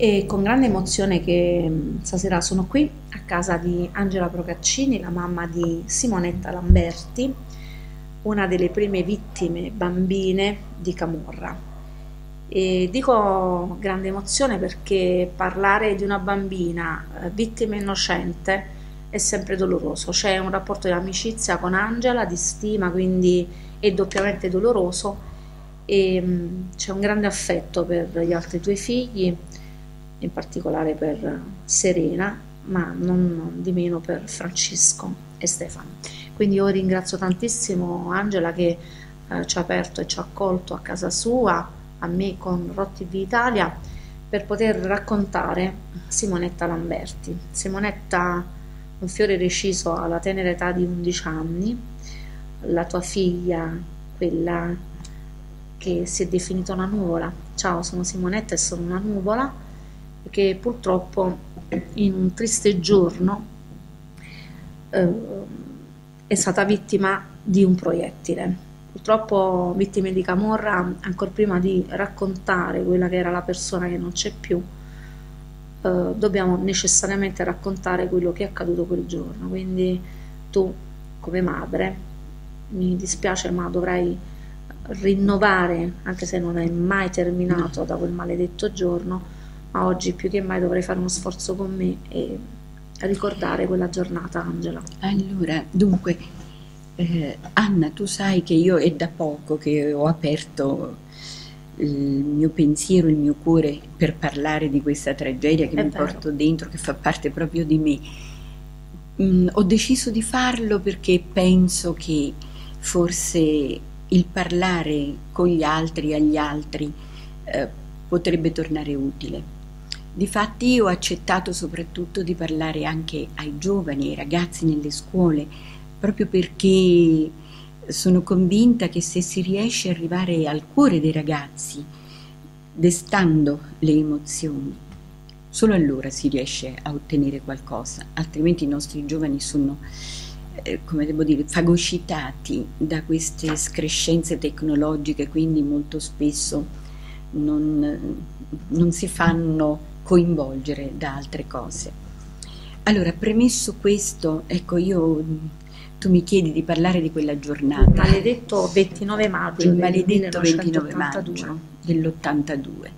e con grande emozione che mm, stasera sono qui a casa di Angela Procaccini, la mamma di Simonetta Lamberti, una delle prime vittime bambine di Camorra. E dico grande emozione perché parlare di una bambina eh, vittima innocente è sempre doloroso, c'è un rapporto di amicizia con Angela, di stima, quindi è doppiamente doloroso. E mm, c'è un grande affetto per gli altri tuoi figli in particolare per Serena, ma non di meno per Francesco e Stefano. Quindi io ringrazio tantissimo Angela che eh, ci ha aperto e ci ha accolto a casa sua, a me con RotTV Italia, per poter raccontare Simonetta Lamberti. Simonetta, un fiore reciso alla tenera età di 11 anni, la tua figlia, quella che si è definita una nuvola. Ciao, sono Simonetta e sono una nuvola che purtroppo in un triste giorno eh, è stata vittima di un proiettile. Purtroppo vittime di Camorra, ancora prima di raccontare quella che era la persona che non c'è più, eh, dobbiamo necessariamente raccontare quello che è accaduto quel giorno. Quindi tu, come madre, mi dispiace ma dovrai rinnovare, anche se non è mai terminato da quel maledetto giorno, ma oggi più che mai dovrei fare uno sforzo con me e ricordare quella giornata, Angela. Allora, dunque, eh, Anna, tu sai che io è da poco che ho aperto il mio pensiero, il mio cuore per parlare di questa tragedia che è mi vero. porto dentro, che fa parte proprio di me. Mm, ho deciso di farlo perché penso che forse il parlare con gli altri, agli altri, eh, potrebbe tornare utile. Difatti io ho accettato soprattutto di parlare anche ai giovani, ai ragazzi nelle scuole, proprio perché sono convinta che se si riesce ad arrivare al cuore dei ragazzi, destando le emozioni, solo allora si riesce a ottenere qualcosa, altrimenti i nostri giovani sono, eh, come devo dire, fagocitati da queste screscenze tecnologiche, quindi molto spesso non, non si fanno coinvolgere da altre cose. Allora, premesso questo, ecco io, tu mi chiedi di parlare di quella giornata. Il maledetto 29 maggio. Il maledetto 29 maggio dell'82,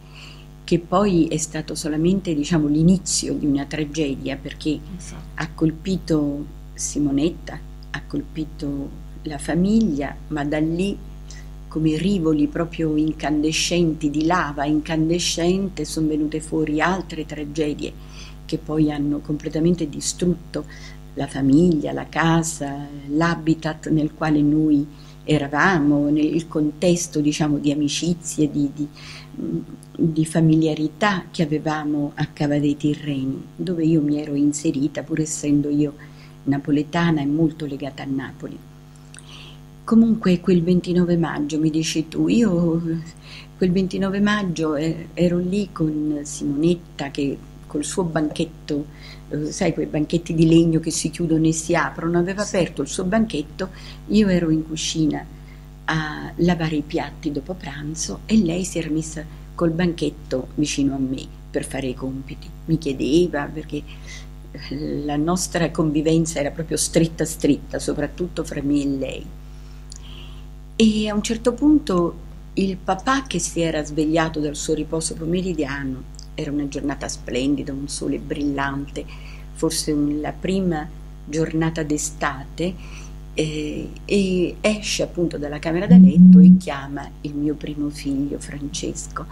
che poi è stato solamente diciamo, l'inizio di una tragedia perché esatto. ha colpito Simonetta, ha colpito la famiglia, ma da lì come rivoli proprio incandescenti di lava incandescente sono venute fuori altre tragedie che poi hanno completamente distrutto la famiglia, la casa, l'habitat nel quale noi eravamo, nel contesto diciamo di amicizie, di, di, di familiarità che avevamo a Cava dei Tirreni, dove io mi ero inserita pur essendo io napoletana e molto legata a Napoli. Comunque quel 29 maggio, mi dici tu, io quel 29 maggio eh, ero lì con Simonetta che col suo banchetto, eh, sai quei banchetti di legno che si chiudono e si aprono, aveva aperto il suo banchetto, io ero in cucina a lavare i piatti dopo pranzo e lei si era messa col banchetto vicino a me per fare i compiti. Mi chiedeva perché la nostra convivenza era proprio stretta stretta, soprattutto fra me e lei. E a un certo punto il papà che si era svegliato dal suo riposo pomeridiano, era una giornata splendida, un sole brillante, forse la prima giornata d'estate, eh, e esce appunto dalla camera da letto e chiama il mio primo figlio Francesco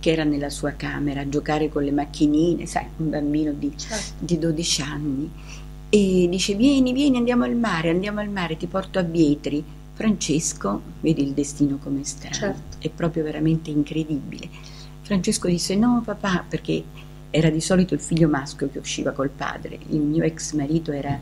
che era nella sua camera a giocare con le macchinine, sai, un bambino di, certo. di 12 anni, e dice vieni, vieni, andiamo al mare, andiamo al mare, ti porto a Vietri Francesco, vedi il destino come sta, certo. è proprio veramente incredibile. Francesco disse no papà perché era di solito il figlio maschio che usciva col padre, il mio ex marito era,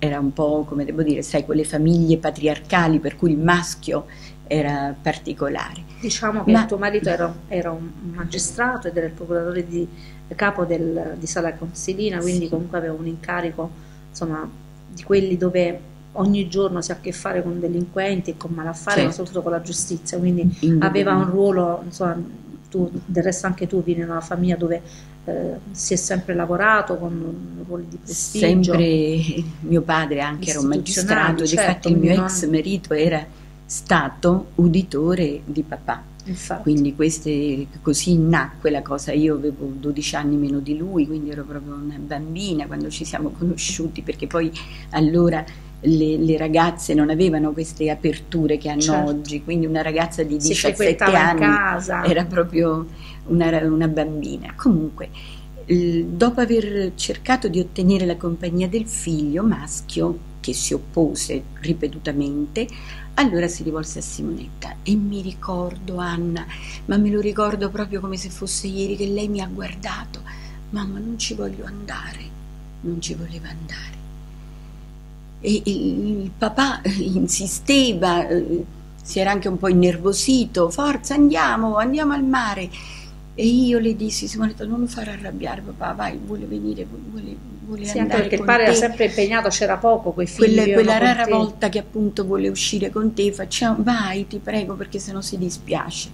era un po' come devo dire, sai, quelle famiglie patriarcali per cui il maschio era particolare. Diciamo che Ma, il tuo marito era, era, un magistrato ed era il procuratore di capo del, di Sala Consilina, quindi sì. comunque aveva un incarico insomma, di quelli dove ogni giorno si ha a che fare con delinquenti e con malaffare, certo. ma soprattutto con la giustizia, quindi aveva un ruolo insomma, tu, del resto anche tu vieni da una famiglia dove eh, si è sempre lavorato con ruoli di prestigio. Sempre mio padre anche era un magistrato, certo, infatti il mio non... ex marito era stato uditore di papà. Infatti. Quindi queste, così nacque la cosa, io avevo 12 anni meno di lui, quindi ero proprio una bambina quando ci siamo conosciuti, perché poi allora le, le ragazze non avevano queste aperture che hanno certo. oggi, quindi una ragazza di 17 anni era proprio una, una bambina. Comunque, dopo aver cercato di ottenere la compagnia del figlio maschio, che si oppose ripetutamente, allora si rivolse a Simonetta e mi ricordo, Anna, ma me lo ricordo proprio come se fosse ieri che lei mi ha guardato. Mamma, non ci voglio andare, non ci voleva andare. E il, papà insisteva, eh, si era anche un po' innervosito, forza andiamo, andiamo al mare. E io le dissi, Simonetta, non lo fare arrabbiare papà, vai, vuole venire, vuole, vuole sì, andare perché il padre te. era sempre impegnato, c'era poco, quei figli Quella, quella rara te. volta che appunto vuole uscire con te, facciamo, vai, ti prego, perché sennò si dispiace.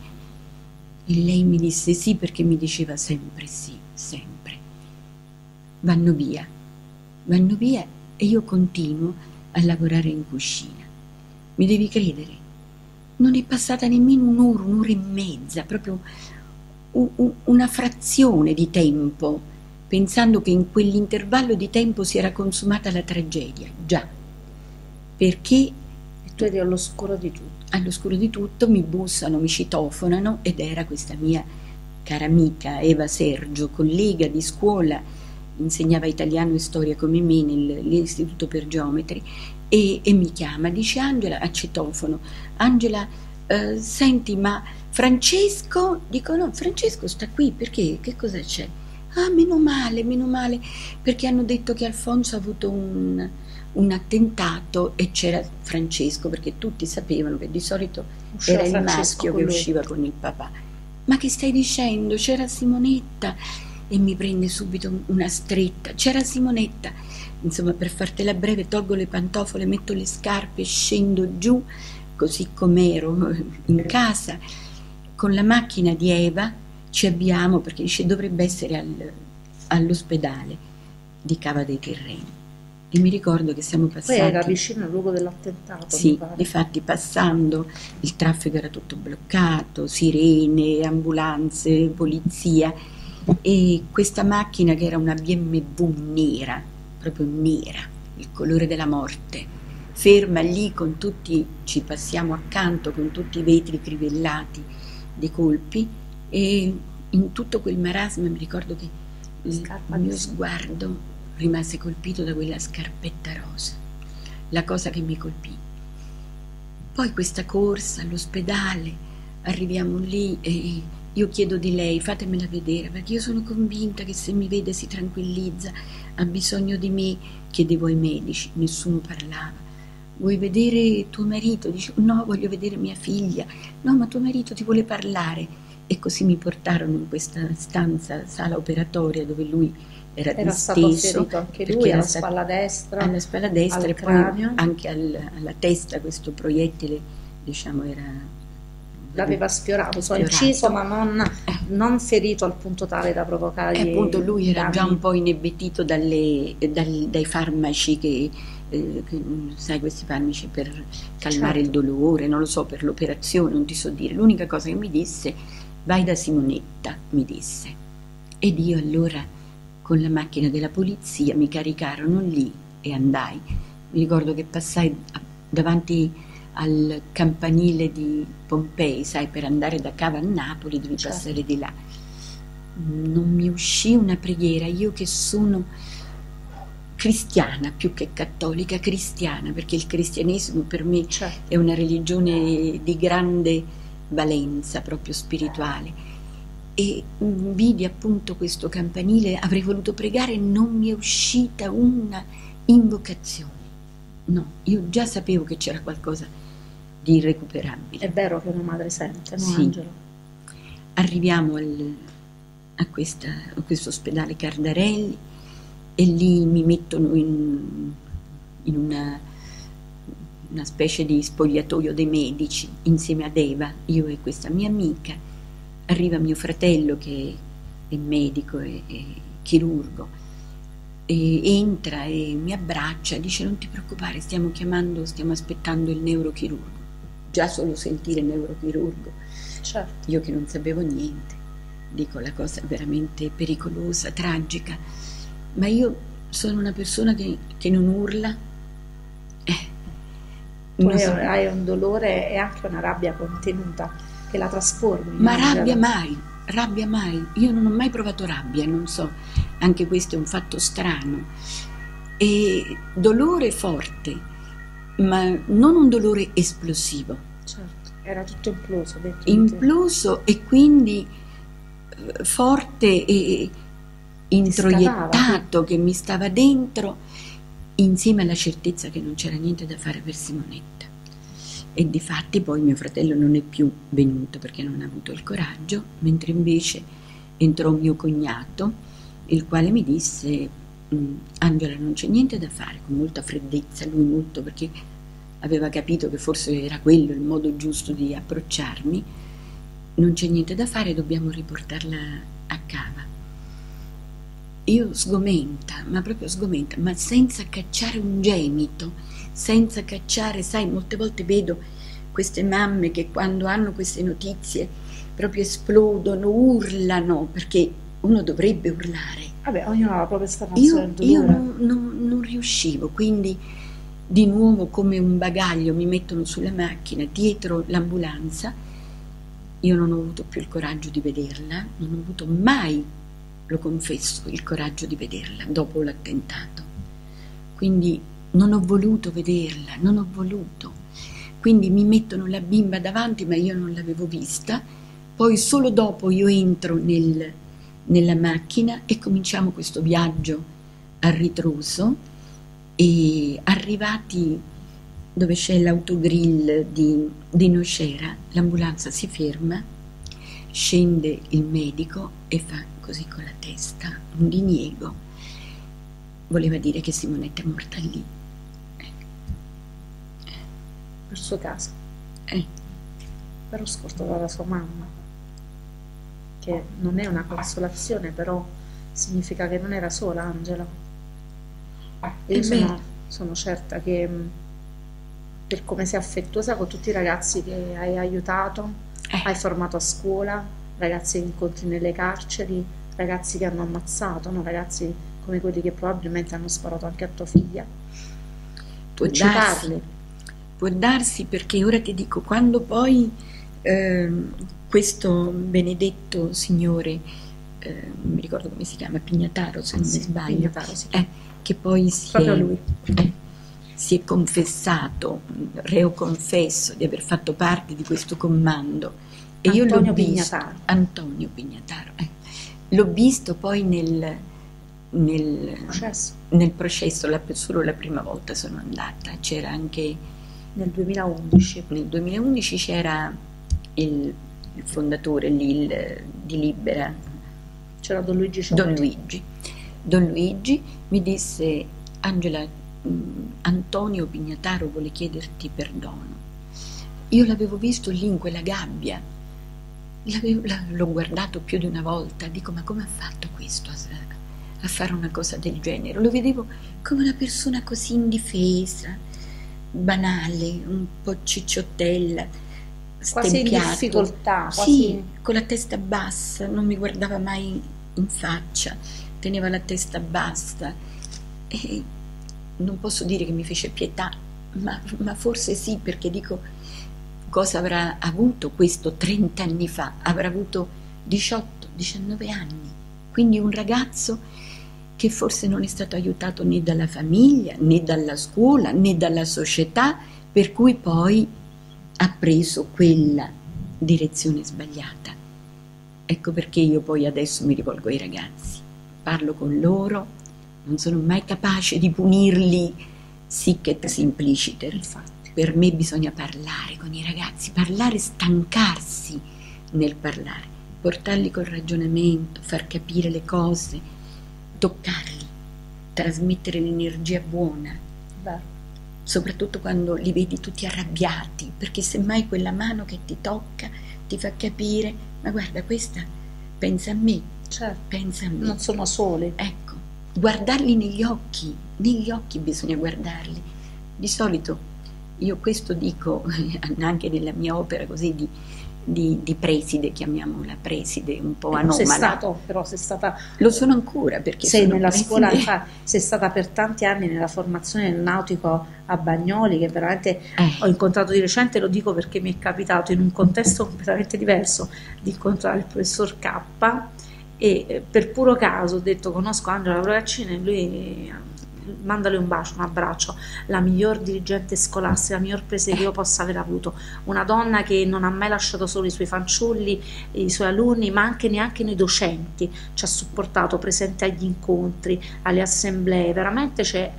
E lei mi disse sì, perché mi diceva sempre sì, sempre. Vanno via, vanno via e io continuo a lavorare in cucina. Mi devi credere, non è passata nemmeno un'ora, un'ora e mezza, proprio una frazione di tempo pensando che in quell'intervallo di tempo si era consumata la tragedia, già, perché... tu eri all'oscuro di tutto. All'oscuro di tutto mi bussano, mi citofonano ed era questa mia cara amica Eva Sergio, collega di scuola, insegnava italiano e storia come me nell'istituto per geometri e, e mi chiama, dice Angela, a citofono, Angela, eh, senti ma Francesco, dico no, Francesco sta qui perché, che cosa c'è? Ah, meno male, meno male, perché hanno detto che Alfonso ha avuto un, un attentato e c'era Francesco, perché tutti sapevano che di solito Usciva era il maschio che usciva con il papà. Ma che stai dicendo? C'era Simonetta e mi prende subito una stretta. C'era Simonetta. Insomma, per fartela breve, tolgo le pantofole, metto le scarpe, scendo giù, così com'ero in casa, con la macchina di Eva ci abbiamo perché dice dovrebbe essere al, all'ospedale di Cava dei Terreni. E mi ricordo che siamo passati. Poi era vicino al luogo dell'attentato. Sì, difatti passando il traffico era tutto bloccato, sirene, ambulanze, polizia e questa macchina che era una BMW nera, proprio nera, il colore della morte, ferma lì con tutti, ci passiamo accanto con tutti i vetri crivellati dei colpi e in tutto quel marasma mi ricordo che il, mio sguardo rimase colpito da quella scarpetta rosa, la cosa che mi colpì. Poi questa corsa all'ospedale, arriviamo lì e io chiedo di lei, fatemela vedere, perché io sono convinta che se mi vede si tranquillizza, ha bisogno di me, chiedevo ai medici, nessuno parlava. Vuoi vedere tuo marito? Dice, no, voglio vedere mia figlia. No, ma tuo marito ti vuole parlare e così mi portarono in questa stanza, sala operatoria dove lui era, era disteso. stato ferito anche lui alla spalla destra, alla spalla destra e cranio. poi anche al, alla testa questo proiettile diciamo era l'aveva sfiorato, so inciso ma non, non, ferito al punto tale da provocare e appunto lui era danni. già un po' inebetito dalle, dai, dai farmaci che eh, sai questi farmaci per calmare certo. il dolore, non lo so, per l'operazione, non ti so dire. L'unica cosa che mi disse Vai da Simonetta, mi disse. Ed io allora con la macchina della polizia mi caricarono lì e andai. Mi ricordo che passai davanti al campanile di Pompei, sai, per andare da Cava a Napoli devi certo. passare di là. Non mi uscì una preghiera, io che sono cristiana più che cattolica, cristiana, perché il cristianesimo per me certo. è una religione di grande valenza proprio spirituale e vidi appunto questo campanile, avrei voluto pregare non mi è uscita una invocazione. No, io già sapevo che c'era qualcosa di irrecuperabile. È vero che una madre sente, no sì. Angelo? Arriviamo al, a, questa, a questo ospedale Cardarelli e lì mi mettono in, in una una specie di spogliatoio dei medici insieme ad Eva, io e questa mia amica, arriva mio fratello che è medico e, e chirurgo e entra e mi abbraccia, dice non ti preoccupare, stiamo chiamando, stiamo aspettando il neurochirurgo. Già solo sentire neurochirurgo, certo. io che non sapevo niente, dico la cosa veramente pericolosa, tragica, ma io sono una persona che, che non urla. Eh, non so. hai un dolore e anche una rabbia contenuta che la trasformi. Ma rabbia mai, rabbia mai. Io non ho mai provato rabbia, non so, anche questo è un fatto strano. E dolore forte, ma non un dolore esplosivo. Certo, era tutto imploso. Imploso e quindi eh, forte e introiettato che mi stava dentro, insieme alla certezza che non c'era niente da fare per Simonetta. E di fatti poi mio fratello non è più venuto perché non ha avuto il coraggio, mentre invece entrò mio cognato, il quale mi disse mm, Angela non c'è niente da fare, con molta freddezza, lui molto perché aveva capito che forse era quello il modo giusto di approcciarmi, non c'è niente da fare, dobbiamo riportarla a cava. Io sgomenta, ma proprio sgomenta, ma senza cacciare un gemito, senza cacciare, sai, molte volte vedo queste mamme che quando hanno queste notizie proprio esplodono, urlano, perché uno dovrebbe urlare. Vabbè, ognuno ha la propria stanza Io, io non, non, non, riuscivo, quindi di nuovo come un bagaglio mi mettono sulla macchina dietro l'ambulanza. Io non ho avuto più il coraggio di vederla, non ho avuto mai, lo confesso, il coraggio di vederla dopo l'attentato. Quindi non ho voluto vederla, non ho voluto. Quindi mi mettono la bimba davanti, ma io non l'avevo vista. Poi solo dopo io entro nel, nella macchina e cominciamo questo viaggio a ritroso e arrivati dove c'è l'autogrill di, di Nocera, l'ambulanza si ferma, scende il medico e fa così con la testa un diniego. Voleva dire che Simonetta è morta lì per suo caso. Eh. Però scortava la sua mamma, che non è una consolazione, però significa che non era sola Angela. E io sono, sono certa che mm, per come sei affettuosa con tutti i ragazzi che hai aiutato, eh. hai formato a scuola, ragazzi che incontri nelle carceri, ragazzi che hanno ammazzato, no? ragazzi come quelli che probabilmente hanno sparato anche a tua figlia. Ci parli può darsi perché ora ti dico, quando poi eh, questo benedetto signore, eh, non mi ricordo come si chiama, Pignataro se non sì, mi sbaglio, Pignataro, sì. eh, che poi si è, eh, si è, confessato, reo confesso di aver fatto parte di questo comando. E Antonio io l'ho Pignataro. visto, Antonio Pignataro, eh. l'ho visto poi nel, nel processo, nel processo la, solo la prima volta sono andata, c'era anche nel 2011. Nel 2011 c'era il, il fondatore lì, di Libera. C'era Don Luigi Ciotti. Don Luigi. Don Luigi mi disse, Angela, mm, Antonio Pignataro vuole chiederti perdono. Io l'avevo visto lì in quella gabbia, l'ho guardato più di una volta, dico ma come ha fatto questo a, a fare una cosa del genere? Lo vedevo come una persona così indifesa, banale, un po' cicciottella, quasi in difficoltà, quasi... sì, con la testa bassa, non mi guardava mai in faccia, teneva la testa bassa. E non posso dire che mi fece pietà, ma, ma forse sì, perché dico cosa avrà avuto questo 30 anni fa, avrà avuto 18-19 anni, quindi un ragazzo che forse non è stato aiutato né dalla famiglia, né dalla scuola, né dalla società, per cui poi ha preso quella direzione sbagliata. Ecco perché io poi adesso mi rivolgo ai ragazzi, parlo con loro, non sono mai capace di punirli sic et simpliciter. Infatti. Per me bisogna parlare con i ragazzi, parlare, stancarsi nel parlare, portarli col ragionamento, far capire le cose, toccarli, trasmettere l'energia buona. Beh. Soprattutto quando li vedi tutti arrabbiati, perché semmai quella mano che ti tocca ti fa capire, ma guarda questa pensa a me, certo, pensa a me. Non sono sole. Ecco, guardarli negli occhi, negli occhi bisogna guardarli. Di solito io questo dico anche nella mia opera così di di, di, preside, chiamiamola preside, un po' anomala. Sei stato, però sei stata... Lo sono ancora perché sei nella preside. scuola, sei stata per tanti anni nella formazione del nautico a Bagnoli, che veramente eh. ho incontrato di recente, lo dico perché mi è capitato in un contesto completamente diverso di incontrare il professor K e eh, per puro caso ho detto conosco Angela Procaccini e lui mandale un bacio, un abbraccio, la miglior dirigente scolastica, la miglior presa che io possa aver avuto, una donna che non ha mai lasciato solo i suoi fanciulli, i suoi alunni, ma anche neanche noi docenti, ci ha supportato presente agli incontri, alle assemblee, veramente c'è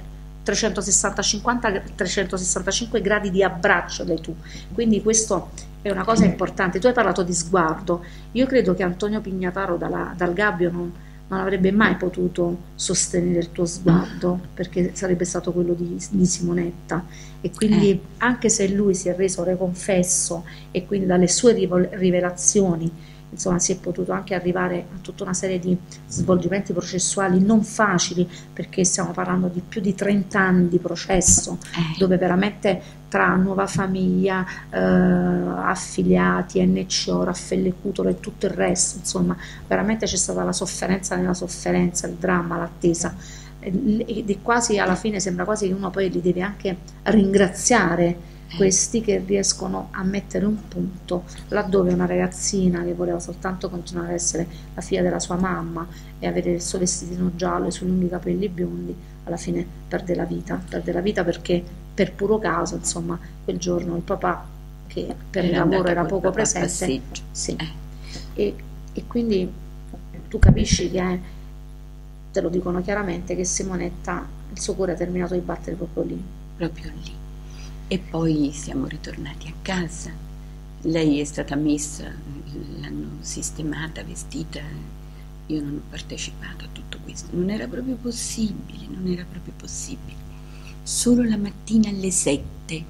365, 365 gradi di abbraccio dai tu, quindi questo è una cosa importante. Tu hai parlato di sguardo, io credo che Antonio Pignataro dalla, dal Gabbio non non avrebbe mai potuto sostenere il tuo sguardo perché sarebbe stato quello di, di Simonetta e quindi eh. anche se lui si è reso reconfesso e quindi dalle sue rivelazioni insomma si è potuto anche arrivare a tutta una serie di svolgimenti processuali non facili perché stiamo parlando di più di 30 anni di processo eh. dove veramente tra nuova famiglia, eh, affiliati, NCO, Raffaele Cutolo e tutto il resto, insomma veramente c'è stata la sofferenza nella sofferenza, il dramma, l'attesa. Ed è quasi alla fine sembra quasi che uno poi li deve anche ringraziare questi che riescono a mettere un punto laddove una ragazzina che voleva soltanto continuare ad essere la figlia della sua mamma e avere il suo vestitino giallo e i suoi lunghi capelli biondi alla fine perde la vita perde la vita perché per puro caso insomma quel giorno il papà che per il lavoro era poco presente sì. Eh. e, e quindi tu capisci che te lo dicono chiaramente che Simonetta il suo cuore ha terminato di battere proprio lì proprio lì e poi siamo ritornati a casa. Lei è stata messa, l'hanno sistemata, vestita. Io non ho partecipato a tutto questo. Non era proprio possibile, non era proprio possibile. Solo la mattina alle sette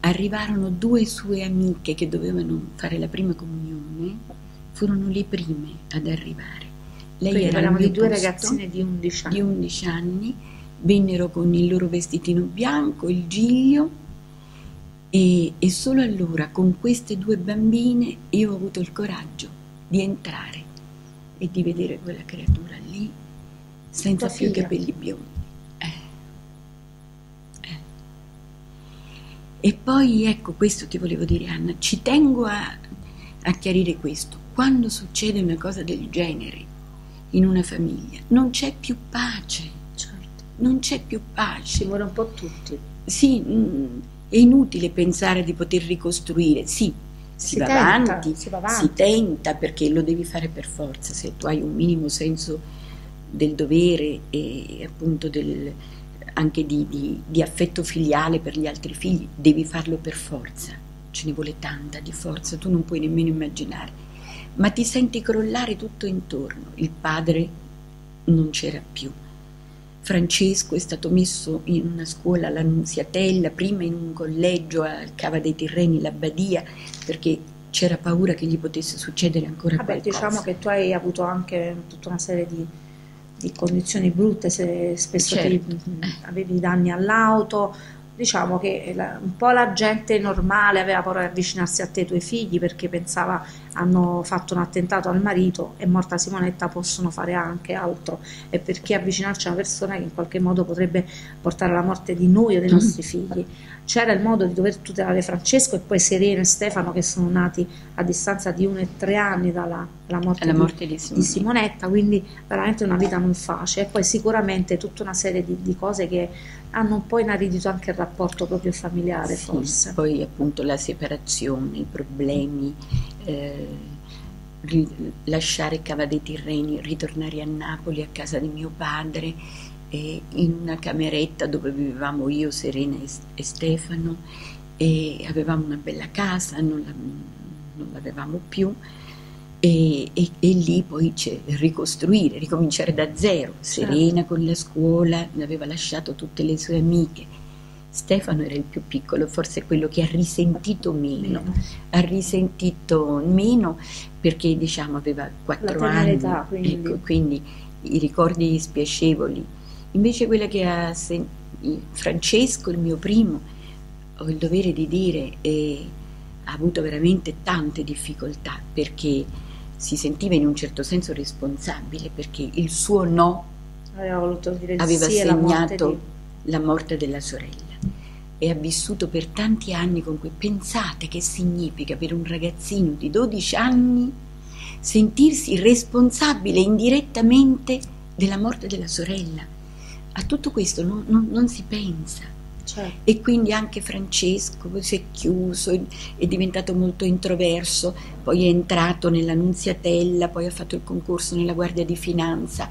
arrivarono due sue amiche che dovevano fare la prima comunione, furono le prime ad arrivare. Lei Quindi era di due ragazzine di 11 anni. Di 11 anni, vennero con il loro vestitino bianco, il giglio e, e solo allora, con queste due bambine, io ho avuto il coraggio di entrare e di vedere quella creatura lì, senza più capelli biondi. Eh. Eh. E poi, ecco, questo ti volevo dire, Anna, ci tengo a, a chiarire questo. Quando succede una cosa del genere in una famiglia, non c'è più pace. Certo. Non c'è più pace. Ci muore un po' tutti. Sì, mh, mm, è inutile pensare di poter ricostruire, sì, si, si, va, tenta, avanti, si va, avanti, si tenta perché lo devi fare per forza, se tu hai un minimo senso del dovere e appunto del, anche di, di, di affetto filiale per gli altri figli, devi farlo per forza, ce ne vuole tanta di forza, tu non puoi nemmeno immaginare, ma ti senti crollare tutto intorno, il padre non c'era più. Francesco è stato messo in una scuola all'Annunziatella, prima in un collegio a Cava dei Tirreni, l'Abbadia, perché c'era paura che gli potesse succedere ancora Vabbè, qualcosa. Diciamo che tu hai avuto anche tutta una serie di condizioni brutte, se spesso certo. ti, avevi danni all'auto, diciamo che la, un po' la gente normale aveva paura di avvicinarsi a te e ai tuoi figli perché pensava hanno fatto un attentato al marito e morta Simonetta possono fare anche altro e perché avvicinarci a una persona che in qualche modo potrebbe portare alla morte di noi o dei nostri figli c'era il modo di dover tutelare Francesco e poi Serena e Stefano che sono nati a distanza di uno e tre anni dalla, dalla morte, morte di, di, Simonetta. di, Simonetta. quindi veramente una vita non facile e poi sicuramente tutta una serie di, di cose che hanno un po' inaridito anche il rapporto proprio familiare sì, forse. Poi appunto la separazione, i problemi, eh, lasciare Cava dei Tirreni, ritornare a Napoli a casa di mio padre in una cameretta dove vivevamo io, Serena e Stefano e avevamo una bella casa, non, la, non l'avevamo più e, e, e, lì poi c'è ricostruire, ricominciare da zero. Serena certo. con la scuola, aveva lasciato tutte le sue amiche, Stefano era il più piccolo, forse quello che ha risentito meno, ha risentito meno perché diciamo aveva quattro anni, età, quindi. Ecco, quindi i ricordi spiacevoli. Invece quella che ha sentito Francesco, il mio primo, ho il dovere di dire, eh, ha avuto veramente tante difficoltà perché si sentiva in un certo senso responsabile perché il suo no aveva, aveva sì segnato la morte, di... la morte della sorella e ha vissuto per tanti anni con cui pensate che significa per un ragazzino di 12 anni sentirsi responsabile indirettamente della morte della sorella. A tutto questo non, non, non si pensa. Certo. E quindi anche Francesco si è chiuso, è diventato molto introverso, poi è entrato nella Nunziatella, poi ha fatto il concorso nella Guardia di Finanza.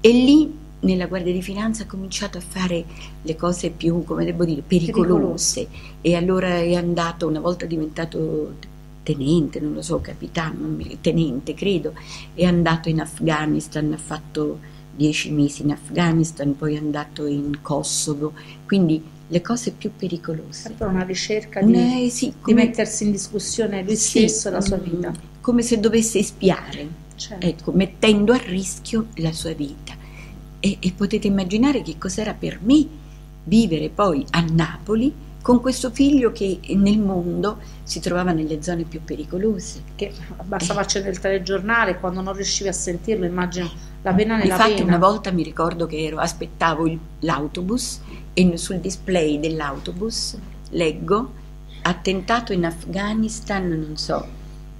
E lì nella Guardia di Finanza ha cominciato a fare le cose più, come devo dire, pericolose. E allora è andato, una volta diventato tenente, non lo so, capitano, tenente credo, è andato in Afghanistan, ha fatto dieci mesi in Afghanistan, poi è andato in Kosovo, quindi le cose più pericolose. È una ricerca di, eh, sì, come, di, mettersi in discussione lui sì, stesso la sua vita. Come se dovesse espiare, certo. ecco, mettendo a rischio la sua vita. E, e potete immaginare che cos'era per me vivere poi a Napoli con questo figlio che nel mondo si trovava nelle zone più pericolose. Che bastava accendere il telegiornale, quando non riuscivi a sentirlo, immagino la pena nella Infatti pena. una volta mi ricordo che ero, aspettavo il, l'autobus e sul display dell'autobus leggo attentato in Afghanistan, non so,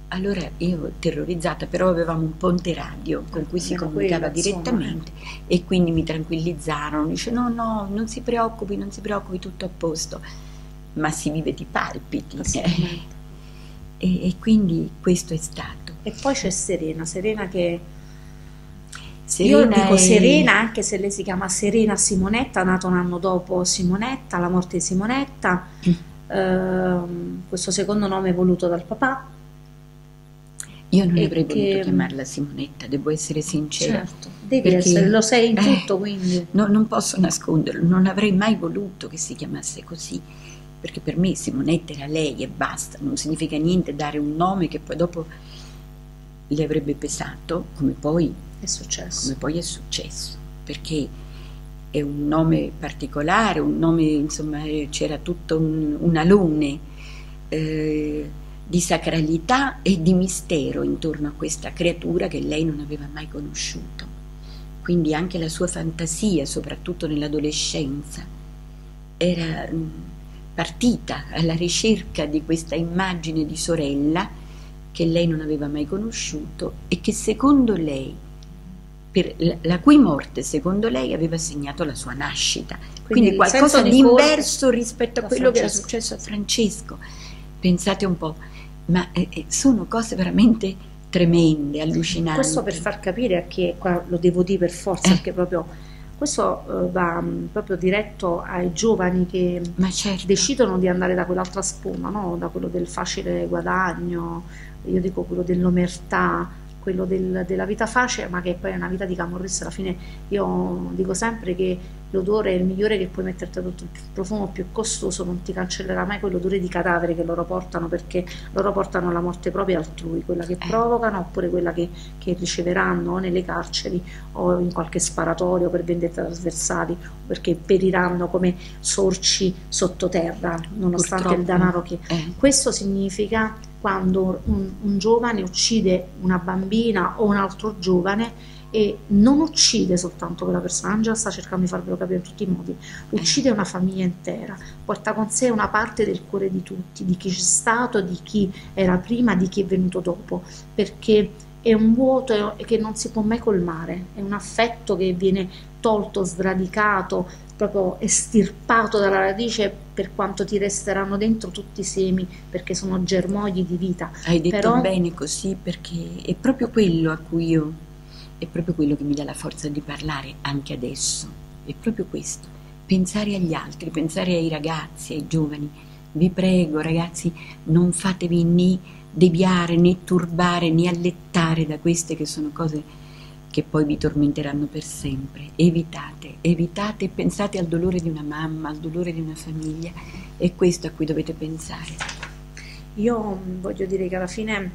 allora io terrorizzata, però avevamo un ponte radio con cui si comunicava direttamente e quindi mi tranquillizzarono, dice no no, non si preoccupi, non si preoccupi, tutto a posto, ma si vive di palpiti. Eh. E, e, quindi questo è stato. E poi c'è Serena, Serena che... Serena io dico è... Serena anche se lei si chiama Serena Simonetta, nata un anno dopo Simonetta, la morte di Simonetta, mm. ehm, questo secondo nome voluto dal papà io non avrei che... voluto chiamarla Simonetta, devo essere sincera. Certo, devi essere, lo sei in tutto eh, quindi. No, non posso nasconderlo, non avrei mai voluto che si chiamasse così, perché per me Simonetta era lei e basta, non significa niente dare un nome che poi dopo le avrebbe pesato, come poi è successo. Come poi è successo, perché è un nome particolare, un nome, insomma, c'era tutto un, un alone. Eh, di sacralità e di mistero intorno a questa creatura che lei non aveva mai conosciuto. Quindi anche la sua fantasia, soprattutto nell'adolescenza, era mm, partita alla ricerca di questa immagine di sorella che lei non aveva mai conosciuto e che secondo lei, per la cui morte secondo lei aveva segnato la sua nascita. Quindi, Quindi qualcosa di inverso rispetto a quello che era successo a Francesco. Pensate un po', ma eh, eh, sono cose veramente tremende, allucinanti. Questo per far capire a chi, qua lo devo dire per forza, eh. perché proprio questo uh, va um, proprio diretto ai giovani che certo. decidono di andare da quell'altra sponda, no? da quello del facile guadagno, io dico quello dell'omertà, quello del, della vita facile, ma che poi è una vita di camorrista. Alla fine io dico sempre che l'odore è il migliore che puoi metterti addosso, il profumo più costoso non ti cancellerà mai quell'odore di cadavere che loro portano, perché loro portano la morte propria altrui, quella che eh. provocano oppure quella che, che riceveranno nelle carceri o in qualche sparatorio per vendette trasversali, perché periranno come sorci sottoterra, nonostante Purtroppo. il denaro che... Eh. Questo significa quando un, un giovane uccide una bambina o un altro giovane e non uccide soltanto quella persona, Angela sta cercando di farvelo capire in tutti i modi, uccide una famiglia intera, porta con sé una parte del cuore di tutti, di chi c'è stato, di chi era prima, di chi è venuto dopo, perché è un vuoto che non si può mai colmare, è un affetto che viene tolto, sradicato, proprio estirpato dalla radice per quanto ti resteranno dentro tutti i semi perché sono germogli di vita. Hai detto Però... bene così perché è proprio quello a cui io, è proprio quello che mi dà la forza di parlare anche adesso, è proprio questo, pensare agli altri, pensare ai ragazzi, ai giovani. Vi prego ragazzi, non fatevi né deviare né turbare né allettare da queste che sono cose che poi vi tormenteranno per sempre. Evitate, evitate pensate al dolore di una mamma, al dolore di una famiglia, è questo a cui dovete pensare. Io voglio dire che alla fine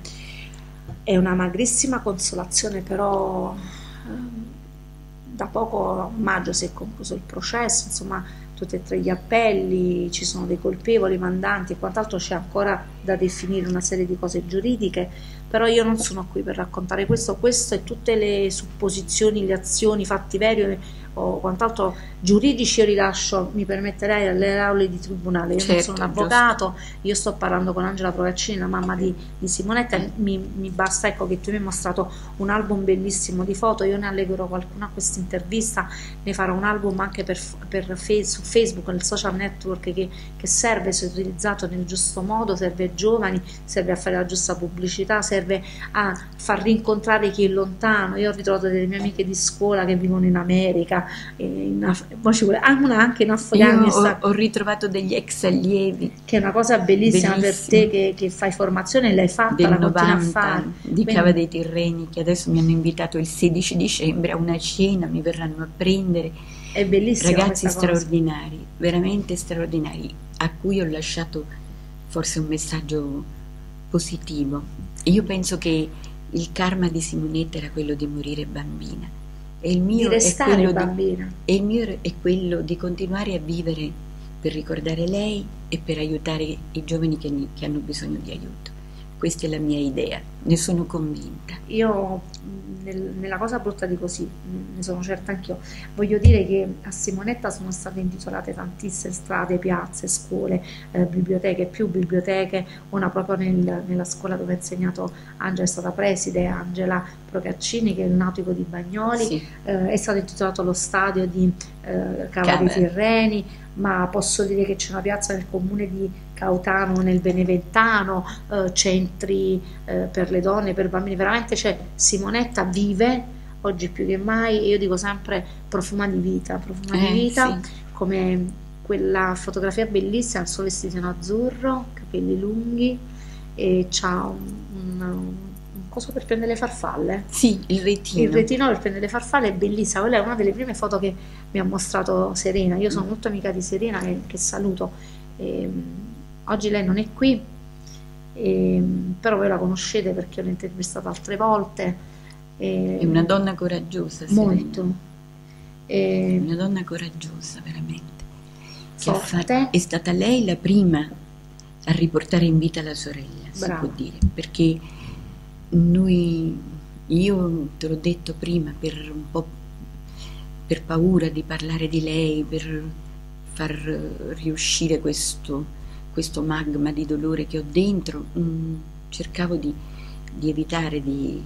è una magrissima consolazione, però ehm, da poco maggio si è concluso il processo, insomma tutti e tre gli appelli, ci sono dei colpevoli, mandanti e quant'altro c'è ancora da definire una serie di cose giuridiche, però io non sono qui per raccontare questo, questo e tutte le supposizioni, le azioni, i fatti veri o quant'altro giuridici io rilascio, mi permetterei, alle aule di tribunale. Io certo, non sono un avvocato, giusto. io sto parlando con Angela Procaccini, la mamma di, di Simonetta, mi, mi, basta ecco, che tu mi hai mostrato un album bellissimo di foto, io ne allegherò qualcuna a questa intervista, ne farò un album anche per, per face, su Facebook, nel social network che, che serve se utilizzato nel giusto modo, serve ai giovani, serve a fare la giusta pubblicità, serve a far rincontrare chi è lontano. Io ho ritrovato delle mie amiche di scuola che vivono in America, in Af- una anche in Afghanistan. Ho, ho, ritrovato degli ex allievi. Che è una cosa bellissima, bellissima. per te che, che, fai formazione, l'hai fatta, Del la 90, a fare. Di Quindi, Cava dei Tirreni, che adesso mi hanno invitato il 16 dicembre a una cena, mi verranno a prendere. È bellissimo. Ragazzi straordinari, cosa. veramente straordinari, a cui ho lasciato forse un messaggio positivo. Io penso che il karma di Simonetta era quello di morire bambina e il mio, di restare è bambina. Di, e il mio è quello di continuare a vivere per ricordare lei e per aiutare i giovani che, che hanno bisogno di aiuto. Questa è la mia idea, ne sono convinta. Io nel, nella cosa brutta di così, ne sono certa anch'io, voglio dire che a Simonetta sono state intitolate tantissime strade, piazze, scuole, eh, biblioteche, più biblioteche, una proprio nel, nella scuola dove ha insegnato Angela è stata preside, Angela Procaccini che è il nautico di Bagnoli, sì. eh, è stato intitolato lo stadio di eh, Cava dei Tirreni, ma posso dire che c'è una piazza nel comune di Cautano, nel Beneventano, eh, centri eh, per le donne, per bambini, veramente c'è Simonetta vive oggi più che mai, io dico sempre profuma di vita, profuma di eh, vita, sì. come quella fotografia bellissima, il suo vestitino azzurro, capelli lunghi e c'ha un, un coso per prendere le farfalle. Sì, il retino. Il retino per prendere le farfalle è bellissima. Quella è una delle prime foto che mi ha mostrato Serena. Io sono mm. molto amica di Serena che, che saluto. E, ehm, oggi lei non è qui, e, ehm, però voi la conoscete perché l'ho intervistata altre volte. E, è una donna coraggiosa. Serena. Molto. E, una donna coraggiosa, veramente. Fatto, è stata lei la prima a riportare in vita la sorella, Brava. si può dire, perché noi, io te l'ho detto prima, per un po' per paura di parlare di lei, per far riuscire questo, questo magma di dolore che ho dentro, mh, mm, cercavo di, di evitare di,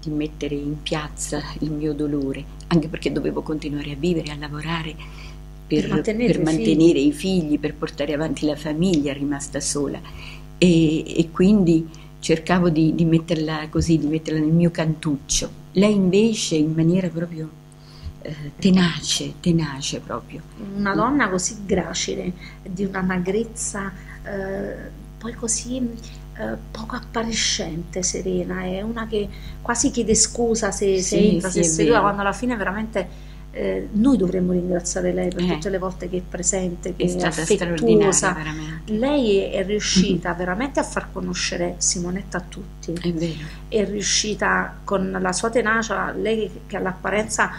di, mettere in piazza il mio dolore, anche perché dovevo continuare a vivere, a lavorare per, per mantenere, per mantenere i figli, per portare avanti la famiglia rimasta sola. E, e quindi cercavo di, di, metterla così, di metterla nel mio cantuccio. Lei invece in maniera proprio tenace, tenace proprio. Una donna così gracile, di una magrezza eh, poi così eh, poco appariscente, serena, è una che quasi chiede scusa se, sì, se entra, sì, se seduta, quando alla fine veramente eh, noi dovremmo ringraziare lei per eh. tutte le volte che è presente, che è, è affettuosa. Lei è riuscita mm-hmm. veramente a far conoscere Simonetta a tutti. È vero. È riuscita con la sua tenacia, lei che all'apparenza,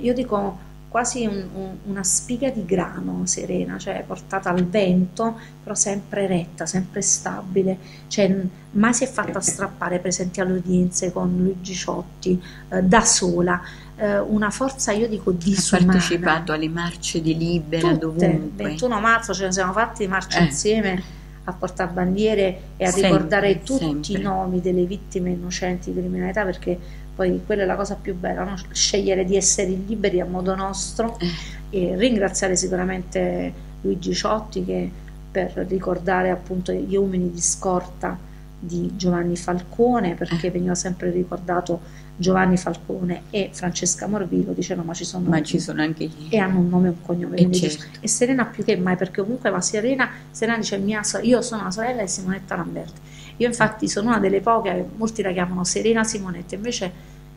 io dico quasi un, un, una spiga di grano serena, cioè portata al vento, però sempre retta, sempre stabile, cioè mai si è fatta strappare presenti alle udienze con Luigi Ciotti eh, da sola eh, una forza, io dico, disumana. Ha partecipato alle marce di Libera Tutte, dovunque. 21 marzo ce ne siamo fatti marce eh. insieme a portare bandiere e a sempre, ricordare tutti sempre. i nomi delle vittime innocenti di criminalità perché poi quella è la cosa più bella, no? scegliere di essere liberi a modo nostro eh. e ringraziare sicuramente Luigi Ciotti che per ricordare appunto gli uomini di scorta di Giovanni Falcone perché eh. veniva sempre ricordato Giovanni Falcone e Francesca Morvillo dicevano ma ci sono, ma ci sono anche gli e hanno un nome e un cognome e, certo. e Serena più che mai perché comunque va Serena Serena dice mia io sono la sorella di Simonetta Lamberti io infatti sono una delle poche molti la chiamano Serena Simonetta invece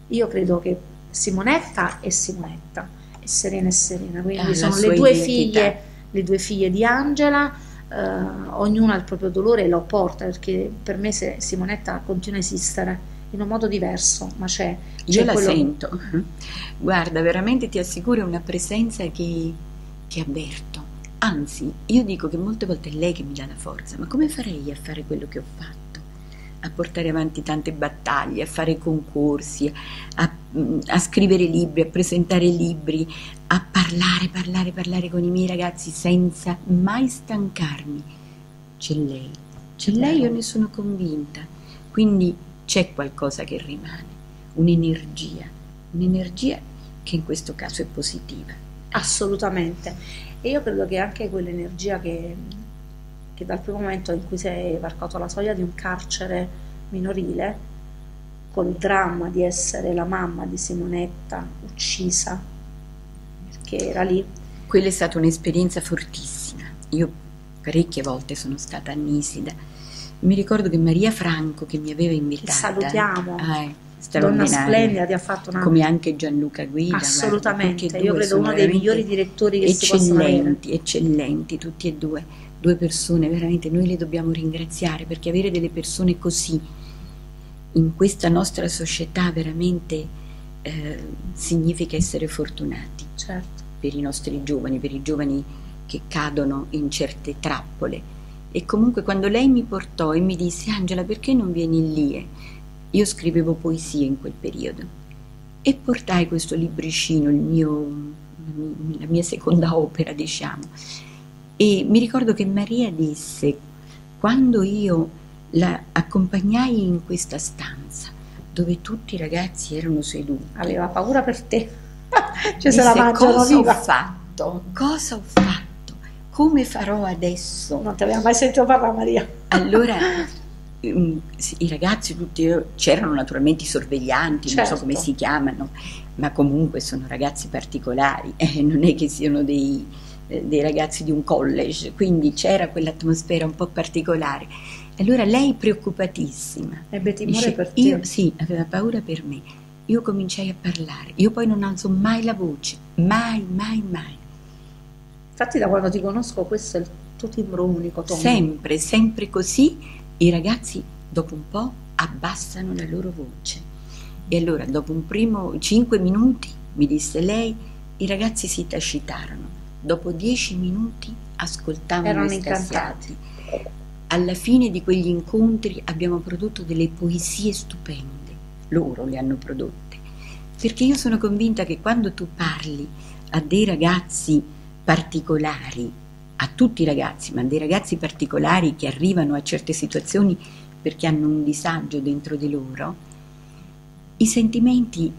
io credo che Simonetta e Simonetta, e Serena e Serena, quindi ah, sono le due, figlie, le due figlie di Angela, eh, ognuna ha il proprio dolore e lo porta, perché per me Simonetta continua a esistere in un modo diverso, ma c'è. c'è Io la quello... sento, guarda, veramente ti assicuro una presenza che, che avverto. Anzi, io dico che molte volte è lei che mi dà la forza, ma come farei a fare quello che ho fatto? A portare avanti tante battaglie, a fare concorsi, a, a, scrivere libri, a presentare libri, a parlare, parlare, parlare con i miei ragazzi senza mai stancarmi. C'è lei, c'è lei, io ne sono convinta. Quindi c'è qualcosa che rimane, un'energia, un'energia che in questo caso è positiva. Assolutamente. E io credo che anche quell'energia che che dal primo momento in cui sei varcato la soglia di un carcere minorile, col dramma di essere la mamma di Simonetta uccisa, perché era lì. Quella è stata un'esperienza fortissima. Io parecchie volte sono stata a Nisida. Mi ricordo che Maria Franco, che mi aveva invitata... Che salutiamo. Eh, Donna splendida, ti ha fatto una... Come anche Gianluca Guida. Assolutamente, guarda, io credo uno dei migliori direttori che si possono avere. Eccellenti, eccellenti, tutti e due due persone, veramente noi le dobbiamo ringraziare perché avere delle persone così in questa nostra società veramente eh, significa essere fortunati certo. per i nostri giovani, per i giovani che cadono in certe trappole. E comunque quando lei mi portò e mi disse Angela perché non vieni lì? Io scrivevo poesie in quel periodo e portai questo libricino, mio, la mia seconda opera diciamo e mi ricordo che Maria disse, quando io la accompagnai in questa stanza, dove tutti i ragazzi erano seduti. Aveva paura per te. cioè se la mangiano cosa viva. ho fatto? Cosa ho fatto? Come farò adesso? Non ti aveva mai sentito parlare Maria. allora um, i ragazzi tutti, c'erano naturalmente i sorveglianti, certo. non so come certo. si chiamano, ma comunque sono ragazzi particolari, eh, non è che siano dei eh, dei ragazzi di un college, quindi c'era quell'atmosfera un po' particolare. Allora lei preoccupatissima. Ebbe timore dice, per te? Io, sì, aveva paura per me. Io cominciai a parlare, io poi non alzo mai la voce, mai, mai, mai. Infatti da quando ti conosco questo è il tuo timbro unico, Tom. Sempre, sempre così, i ragazzi dopo un po' abbassano la loro voce. E allora dopo un primo cinque minuti, mi disse lei, i ragazzi si tacitarono Dopo dieci minuti ascoltavano Erano estasiati. Alla fine di quegli incontri abbiamo prodotto delle poesie stupende, loro le hanno prodotte, perché io sono convinta che quando tu parli a dei ragazzi particolari, a tutti i ragazzi, ma a dei ragazzi particolari che arrivano a certe situazioni perché hanno un disagio dentro di loro, i sentimenti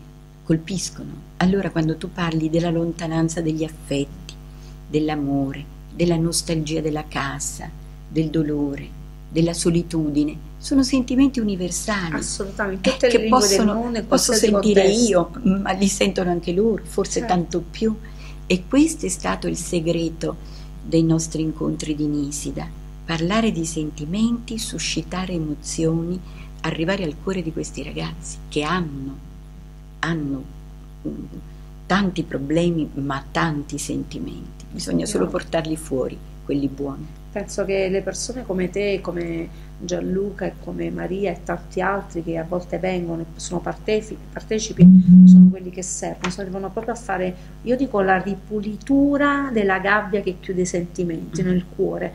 colpiscono. Allora quando tu parli della lontananza degli affetti, dell'amore, della nostalgia della casa, del dolore, della solitudine. Sono sentimenti universali. Assolutamente, tutte eh, le che possono, mondo, posso sentire contesto. io, ma li sentono anche loro, forse certo. tanto più. E questo è stato il segreto dei nostri incontri di Nisida. Parlare di sentimenti, suscitare emozioni, arrivare al cuore di questi ragazzi che hanno, hanno tanti problemi ma tanti sentimenti, bisogna solo portarli fuori, quelli buoni. Penso che le persone come te, come Gianluca e come Maria e tanti altri che a volte vengono e sono partecipi, partecipi sono quelli che servono, servono proprio a fare, io dico la ripulitura della gabbia che chiude i sentimenti nel cuore,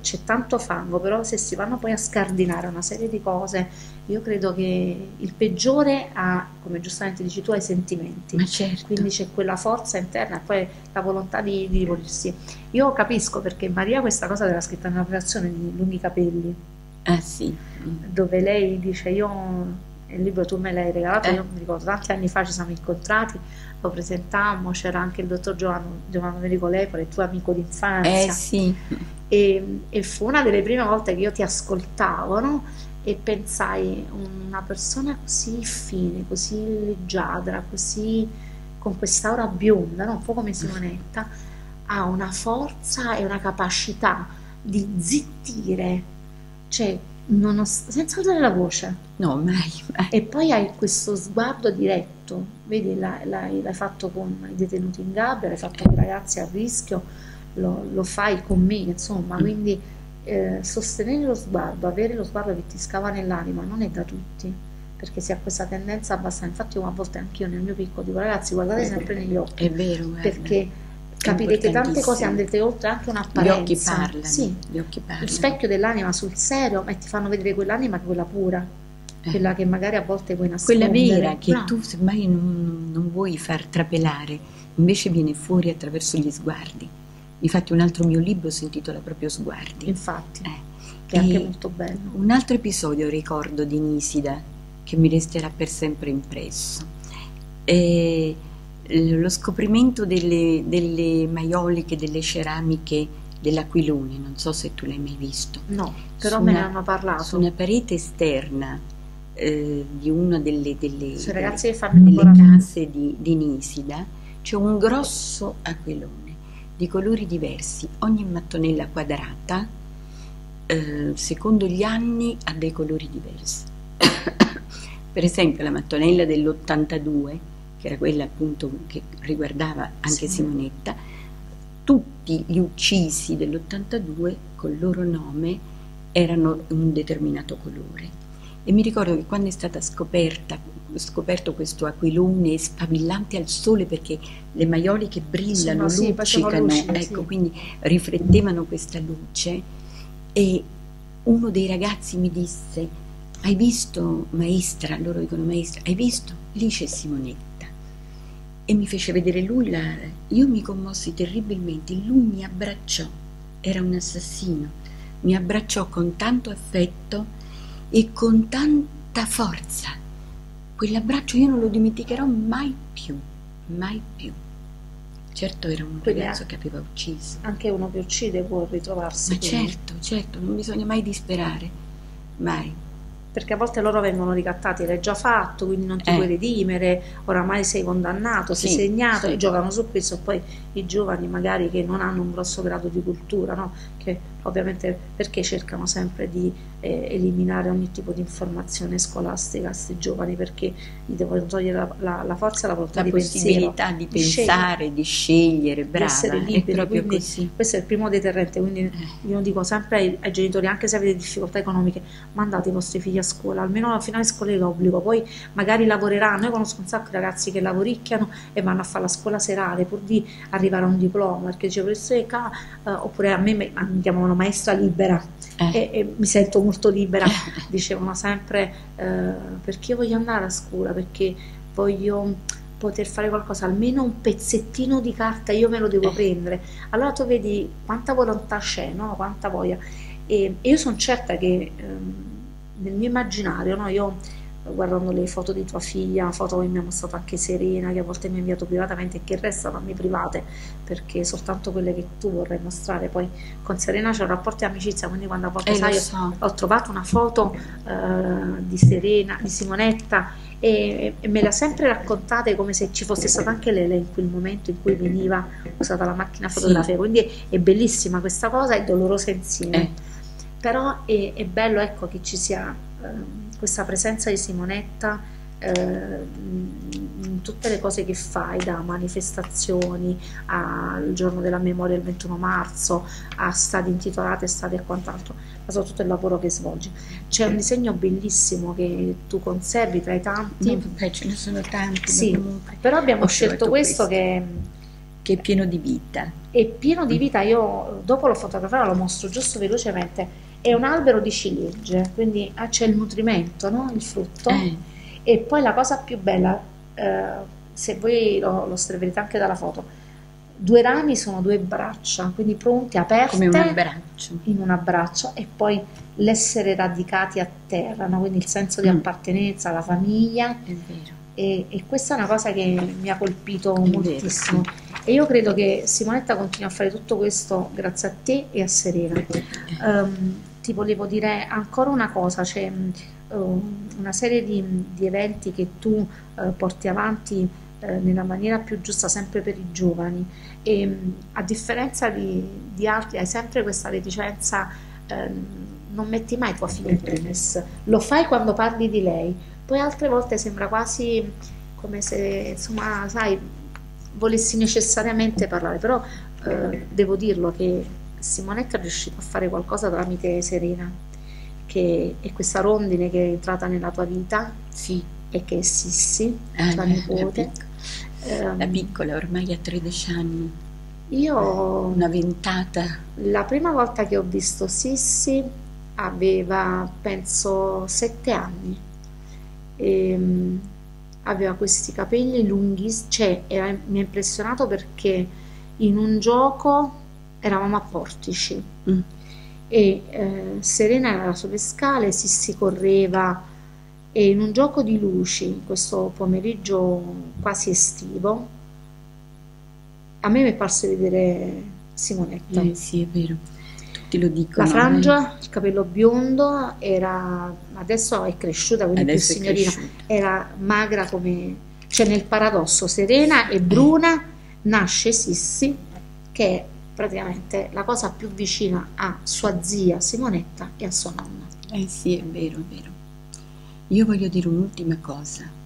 c'è tanto fango, però se si vanno poi a scardinare una serie di cose, io credo che il peggiore ha, come giustamente dici tu, ha i sentimenti, certo. quindi c'è quella forza interna e poi la volontà di, di ripulirsi. Io capisco perché Maria questa cosa l'aveva scritta nella creazione di Lunghi Capelli, Ah sì. Dove lei dice io il libro tu me l'hai regalato, eh. io mi ricordo tanti anni fa ci siamo incontrati, lo presentammo, c'era anche il dottor Giovanni, Giovanni Merico Lepore, tuo amico d'infanzia. Eh sì. E, e, fu una delle prime volte che io ti ascoltavo, no? E pensai, una persona così fine, così leggiadra, così con quest'aura bionda, no? un po' come Simonetta, ha una forza e una capacità di zittire cioè ho, senza usare la voce. No, mai, mai, E poi hai questo sguardo diretto, vedi, l'hai, fatto con i detenuti in gabbia, l'hai fatto con i ragazzi a rischio, lo, lo fai con me, insomma, mm. quindi eh, sostenere lo sguardo, avere lo sguardo che ti scava nell'anima non è da tutti, perché si ha questa tendenza abbastanza, infatti io a volte anch'io nel mio piccolo dico ragazzi guardate sempre negli occhi, è vero, guarda. perché capite che tante cose andate oltre anche un'apparenza. Gli occhi parlano. Sì. Gli occhi parlano. Lo specchio dell'anima sul serio e ti fanno vedere quell'anima che quella pura, eh. Quella che magari a volte vuoi nascondere. Quella vera che no. tu semmai non, non vuoi far trapelare, invece viene fuori attraverso gli sguardi. Infatti un altro mio libro si intitola proprio Sguardi. Infatti, eh. che è anche molto bello. Un altro episodio ricordo di Nisida che mi resterà per sempre impresso. E lo scoprimento delle, delle maioliche, delle ceramiche dell'Aquilone, non so se tu l'hai mai visto. No, però me ne hanno parlato. Su una parete esterna eh, di una delle, delle, delle, delle case di, di Nisida c'è un grosso aquilone di colori diversi, ogni mattonella quadrata, eh, secondo gli anni, ha dei colori diversi. per esempio la mattonella dell'82 che era quella appunto che riguardava anche sì. Simonetta, tutti gli uccisi dell'82 col loro nome erano un determinato colore. E mi ricordo che quando è stata scoperta, scoperto questo aquilone sfavillante al sole perché le maioliche brillano, sì, luccicano, luce, ecco, sì. quindi riflettevano questa luce e uno dei ragazzi mi disse hai visto maestra, loro dicono maestra, hai visto? Lì c'è Simonetta e mi fece vedere lui, la... io mi commossi terribilmente, lui mi abbracciò, era un assassino, mi abbracciò con tanto affetto e con tanta forza. Quell'abbraccio io non lo dimenticherò mai più, mai più. Certo era un quindi ragazzo che aveva ucciso. Anche uno che uccide può ritrovarsi. Ma quindi. certo, certo, non bisogna mai disperare, mai perché a volte loro vengono ricattati, l'hai già fatto, quindi non ti eh. puoi redimere, oramai sei condannato, sei segnato sì. giocano su questo, poi i giovani magari che non hanno un grosso grado di cultura, no? che ovviamente perché cercano sempre di eh, eliminare ogni tipo di informazione scolastica a questi giovani, perché gli devono togliere la, la, la forza e la volontà la di possibilità di pensare, di scegliere, brava, di essere liberi, quindi così. questo è il primo deterrente, quindi eh. io dico sempre ai, ai, genitori, anche se avete difficoltà economiche, mandate i vostri figli a scuola, almeno la finale scolastica è obbligo, poi magari lavoreranno, io conosco un sacco di ragazzi che lavoricchiano e vanno a fare la scuola serale pur di arrivare a un diploma, perché dice professoressa, eh, oppure a me mi chiamano una maestra libera eh. e, e, mi sento molto libera, dicevano sempre eh, perché io voglio andare a scuola, perché voglio poter fare qualcosa, almeno un pezzettino di carta io me lo devo eh. prendere. Allora tu vedi quanta volontà c'è, no? quanta voglia. E, e io sono certa che ehm, nel mio immaginario, no? io guardando le foto di tua figlia, foto che mi ha mostrato anche Serena, che a volte mi ha inviato privatamente e che restano a me private, perché soltanto quelle che tu vorrai mostrare. Poi con Serena c'è un rapporto di amicizia, quindi quando a volte eh, sai, so. ho trovato una foto uh, di Serena, di Simonetta e, e, me l'ha sempre raccontate come se ci fosse stata anche lei in quel momento in cui veniva usata la macchina fotografica. Sì. Quindi è, è, bellissima questa cosa, è dolorosa insieme. Eh. Però è, è, bello ecco, che ci sia. Um, questa presenza di Simonetta eh, in tutte le cose che fai, da manifestazioni al giorno della memoria il 21 marzo, a stadi intitolate, stadi e quant'altro, ma soprattutto il lavoro che svolgi. C'è un disegno bellissimo che tu conservi tra i tanti. No, beh, ce ne sono tanti. Sì, però abbiamo scelto questo, questo che che è pieno di vita. È pieno di vita, io dopo lo fotograferò, lo mostro giusto velocemente è un albero di ciliegie, quindi ah, c'è il nutrimento, no? il frutto. Eh. E poi la cosa più bella, eh, se voi lo, lo osserverete anche dalla foto, due rami sono due braccia, quindi pronti, aperti come un abbraccio. in un abbraccio e poi l'essere radicati a terra, no? quindi il senso di mm. appartenenza alla famiglia. È vero. E, e, questa è una cosa che mi ha colpito è moltissimo. Vero, sì. E io credo che Simonetta continui a fare tutto questo grazie a te e a Serena. Um, ti volevo dire ancora una cosa, c'è uh, una serie di, di, eventi che tu uh, porti avanti uh, nella maniera più giusta sempre per i giovani. E um, a differenza di, di, altri hai sempre questa reticenza ehm, non metti mai tua figlia in primis, lo fai quando parli di lei, poi altre volte sembra quasi come se, insomma, sai, volessi necessariamente parlare, però eh, devo dirlo che Simonetta è riuscita a fare qualcosa tramite Serena, che è questa rondine che è entrata nella tua vita sì. e che è Sissi, ah, tua nipote. La, la piccola ormai ha 13 anni. Io una ventata. La prima volta che ho visto Sissi aveva penso 7 anni. E, ehm, aveva questi capelli lunghissimi, cioè era, mi ha impressionato perché in un gioco eravamo a Portici mm. e eh, Serena era sulle scale, si, si correva e in un gioco di luci, questo pomeriggio quasi estivo, a me mi è parso vedere Simonetta. Eh, sì, è vero. Tutti lo dicono. La frangia, il capello biondo, era, adesso è cresciuta, quindi adesso più signorina, era magra come, cioè nel paradosso, serena e bruna, nasce Sissi, che praticamente la cosa più vicina a sua zia Simonetta e a sua nonna. Eh sì, è vero, è vero. Io voglio dire un'ultima cosa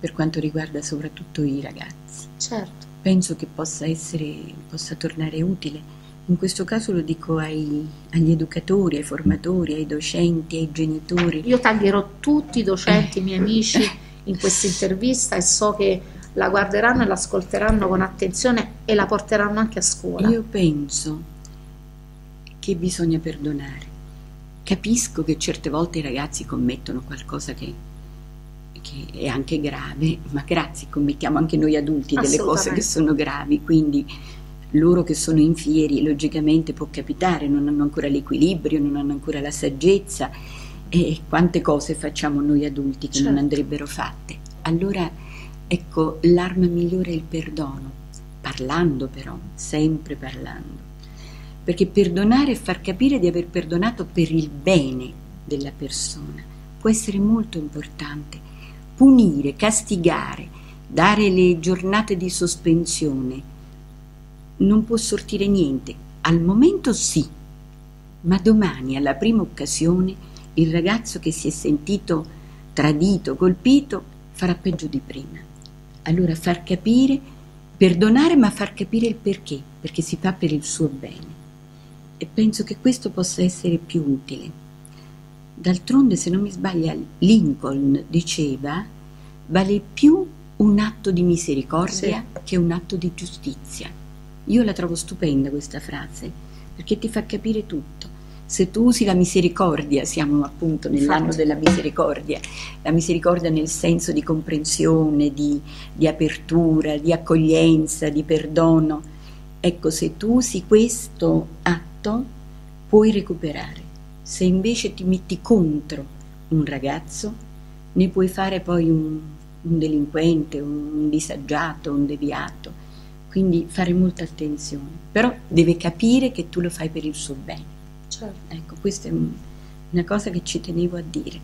per quanto riguarda soprattutto i ragazzi. Certo. Penso che possa essere, possa tornare utile. In questo caso lo dico ai, agli educatori, ai formatori, ai docenti, ai genitori. Io taglierò tutti i docenti, i miei amici in questa intervista e so che la guarderanno e l'ascolteranno con attenzione e la porteranno anche a scuola. Io penso che bisogna perdonare Capisco che certe volte i ragazzi commettono qualcosa che, che è anche grave, ma grazie, commettiamo anche noi adulti delle cose che sono gravi, quindi loro che sono infieri, logicamente può capitare, non hanno ancora l'equilibrio, non hanno ancora la saggezza e quante cose facciamo noi adulti che certo. non andrebbero fatte. Allora, ecco, l'arma migliore è il perdono, parlando però, sempre parlando perché perdonare e far capire di aver perdonato per il bene della persona può essere molto importante. Punire, castigare, dare le giornate di sospensione non può sortire niente. Al momento sì, ma domani, alla prima occasione, il ragazzo che si è sentito tradito, colpito, farà peggio di prima. Allora far capire, perdonare, ma far capire il perché, perché si fa per il suo bene e penso che questo possa essere più utile. D'altronde, se non mi sbaglio, Lincoln diceva vale più un atto di misericordia sì. che un atto di giustizia. Io la trovo stupenda questa frase, perché ti fa capire tutto. Se tu usi la misericordia, siamo appunto nell'anno della misericordia, la misericordia nel senso di comprensione, di, di apertura, di accoglienza, di perdono, ecco, se tu usi questo atto, puoi recuperare. Se invece ti metti contro un ragazzo, ne puoi fare poi un, un delinquente, un disagiato, un deviato. Quindi fare molta attenzione. Però deve capire che tu lo fai per il suo bene. Certo. Ecco, questa è una cosa che ci tenevo a dire.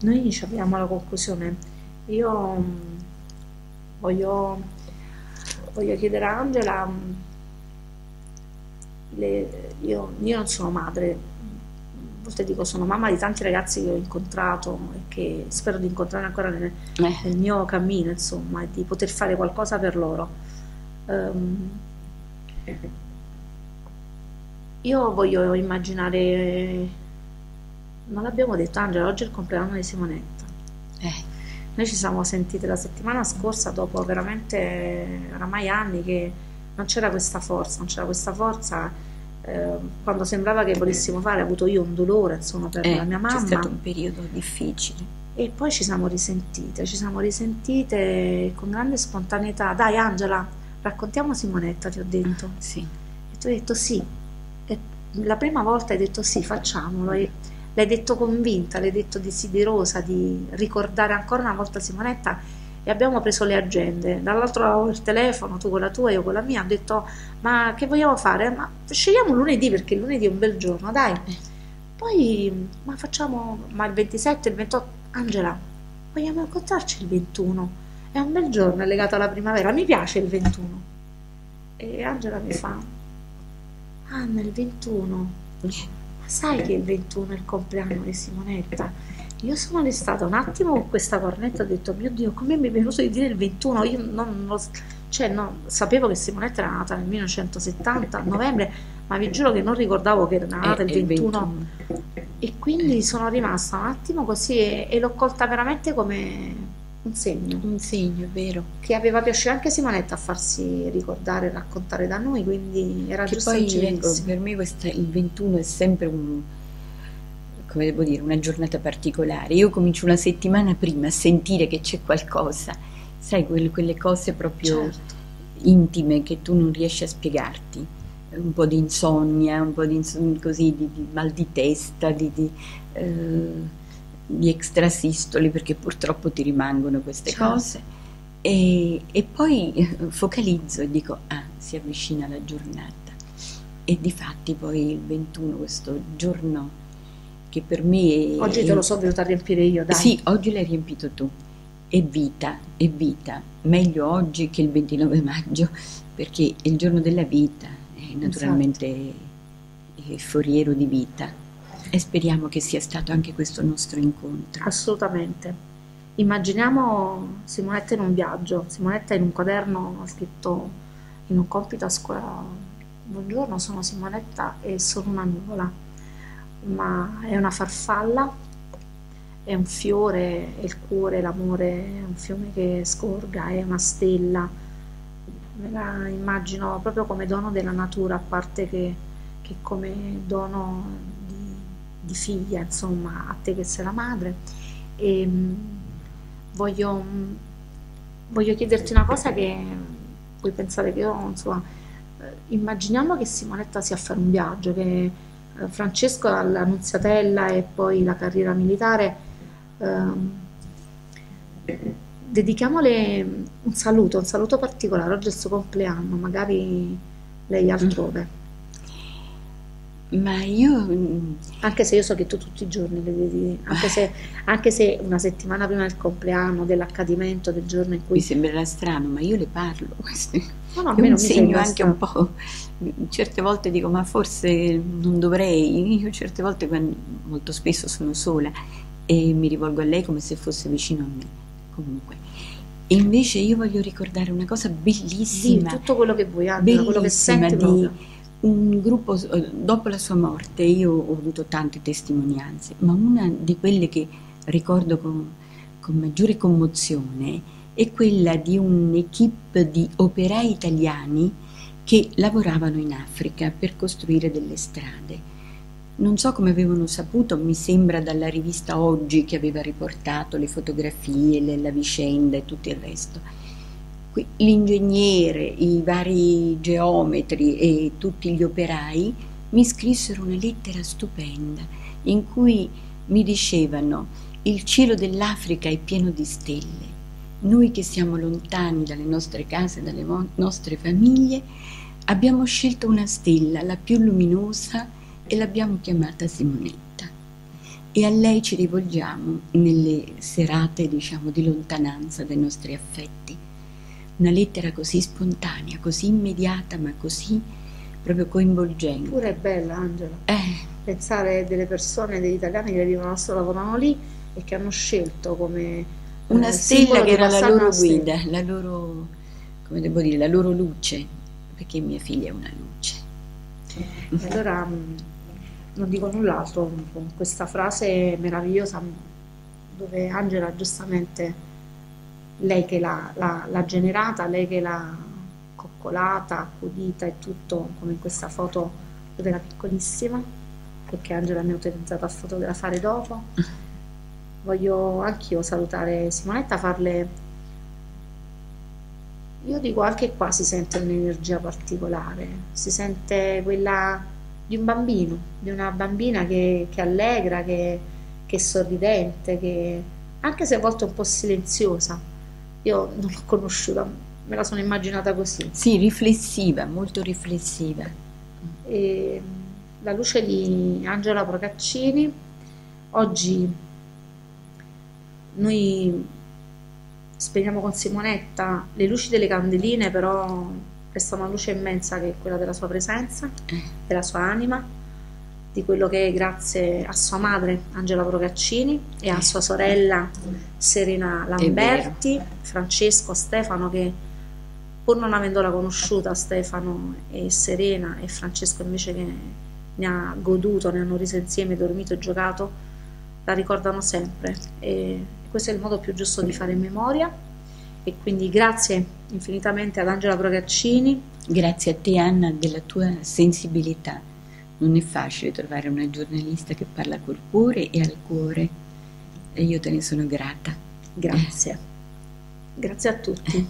Noi ci abbiamo la conclusione. Io mm, voglio, voglio chiedere a Angela mm, le, io, io, non sono madre, a volte dico sono mamma di tanti ragazzi che ho incontrato e che spero di incontrare ancora nel, eh. nel mio cammino, insomma, e di poter fare qualcosa per loro. Um, io voglio immaginare, non l'abbiamo detto Angela, oggi è il compleanno di Simonetta. Eh. Noi ci siamo sentite la settimana scorsa dopo veramente oramai anni che non c'era questa forza, non c'era questa forza eh, quando sembrava che volessimo fare, ho avuto io un dolore insomma per eh, la mia mamma. È stato un periodo difficile. E poi ci siamo risentite, ci siamo risentite con grande spontaneità. Dai Angela, raccontiamo Simonetta, ti ho detto. Sì. E tu hai detto sì. La prima volta hai detto sì, facciamolo. E l'hai detto convinta, l'hai detto desiderosa di ricordare ancora una volta Simonetta e abbiamo preso le agende. Dall'altro lato il telefono, tu con la tua, io con la mia, ho detto ma che vogliamo fare? Ma scegliamo lunedì perché lunedì è un bel giorno, dai. Poi, ma facciamo, ma il 27, il 28, Angela, vogliamo incontrarci il 21? È un bel giorno, è legato alla primavera, mi piace il 21. E Angela mi fa, Anna, il 21. sai che il 21 è il compleanno di Simonetta? Io sono restata un attimo con questa cornetta e ho detto, mio Dio, come mi è venuto di dire il 21? Io non lo cioè, no, sapevo che Simonetta era nata nel 1970, a novembre, ma vi giuro che non ricordavo che era nata il 21. 21. E quindi sono rimasta un attimo così e, e l'ho colta veramente come un segno. Un segno, è vero. Che aveva piacere anche Simonetta a farsi ricordare e raccontare da noi, quindi era che giusto poi, ecco, per me questa, il 21 è sempre un, come devo dire, una giornata particolare. Io comincio una settimana prima a sentire che c'è qualcosa, sai, quelle, quelle cose proprio certo. intime che tu non riesci a spiegarti. Un po' di insonnia, un po' di, così, di, di mal di testa, di, di eh, di extrasistoli perché purtroppo ti rimangono queste certo. cose. E, e, poi focalizzo e dico ah si avvicina la giornata. E di fatti poi il 21 questo giorno che per me è, oggi te lo so venuta a riempire io dai. Sì oggi l'hai riempito tu. È vita è vita. Meglio oggi che il 29 maggio perché è il giorno della vita è naturalmente esatto. è foriero di vita e speriamo che sia stato anche questo nostro incontro. Assolutamente. Immaginiamo Simonetta in un viaggio, Simonetta in un quaderno ha scritto in un compito a scuola Buongiorno, sono Simonetta e sono una nuvola, ma è una farfalla, è un fiore, è il cuore, l'amore, è un fiume che scorga, è una stella. Me la immagino proprio come dono della natura, a parte che, che come dono di figlia, insomma, a te che sei la madre. E ehm, voglio, voglio chiederti una cosa che puoi pensare che io, insomma, eh, immaginiamo che Simonetta sia a fare un viaggio, che eh, Francesco ha l'annunziatella e poi la carriera militare. Eh, dedichiamole un saluto, un saluto particolare. Oggi è il suo compleanno, magari lei altrove. Ma io... Mm, anche se io so che tu tutti i giorni le vedi, anche se, anche se una settimana prima del compleanno, dell'accadimento, del giorno in cui... Mi sembrerà strano, ma io le parlo. Questo no, no, è un segno anche un po'... Certe volte dico, ma forse non dovrei. Io certe volte, quando, molto spesso sono sola e mi rivolgo a lei come se fosse vicino a me. Comunque. E invece io voglio ricordare una cosa bellissima. Sì, tutto quello che vuoi, Angela, quello che senti di, proprio un gruppo, eh, dopo la sua morte, io ho avuto tante testimonianze, ma una di quelle che ricordo con, con maggiore commozione è quella di un'equipe di operai italiani che lavoravano in Africa per costruire delle strade. Non so come avevano saputo, mi sembra dalla rivista Oggi che aveva riportato le fotografie, la vicenda e tutto il resto l'ingegnere, i vari geometri e tutti gli operai mi scrissero una lettera stupenda in cui mi dicevano il cielo dell'Africa è pieno di stelle. Noi che siamo lontani dalle nostre case, dalle nostre famiglie, abbiamo scelto una stella, la più luminosa, e l'abbiamo chiamata Simonetta. E a lei ci rivolgiamo nelle serate, diciamo, di lontananza dai nostri affetti una lettera così spontanea, così immediata, ma così proprio coinvolgente. Pure è bella, Angela. Eh. Pensare delle persone, degli italiani che vivono solo, lavorano lì e che hanno scelto come una eh, stella che era la loro guida, la loro, come devo dire, la loro luce, perché mia figlia è una luce. E allora mm, non dico null'altro con questa frase meravigliosa dove Angela giustamente lei che l'ha, l'ha, l'ha generata, lei che l'ha coccolata, accudita e tutto, come in questa foto della piccolissima, che Angela mi ha utilizzato a fotografare dopo. Voglio anch'io salutare Simonetta, farle... Io dico anche qua si sente un'energia particolare, si sente quella di un bambino, di una bambina che, che allegra, che, che è sorridente, che anche se a volte è un po' silenziosa, io non l'ho conosciuta, me la sono immaginata così. Sì, riflessiva, molto riflessiva. E la luce di Angela Procaccini, oggi noi spegniamo con Simonetta le luci delle candeline, però resta una luce immensa che è quella della sua presenza, eh. della sua anima di quello che è grazie a sua madre Angela Procaccini e a sua sorella Serena Lamberti, Francesco, Stefano che pur non avendola conosciuta Stefano e Serena e Francesco invece che ne ha goduto, ne hanno riso insieme, dormito e giocato, la ricordano sempre. E questo è il modo più giusto di fare memoria. E quindi grazie infinitamente ad Angela Procaccini. Grazie a te Anna della tua sensibilità non è facile trovare una giornalista che parla col cuore e al cuore e io te ne sono grata. Grazie. Grazie a tutti.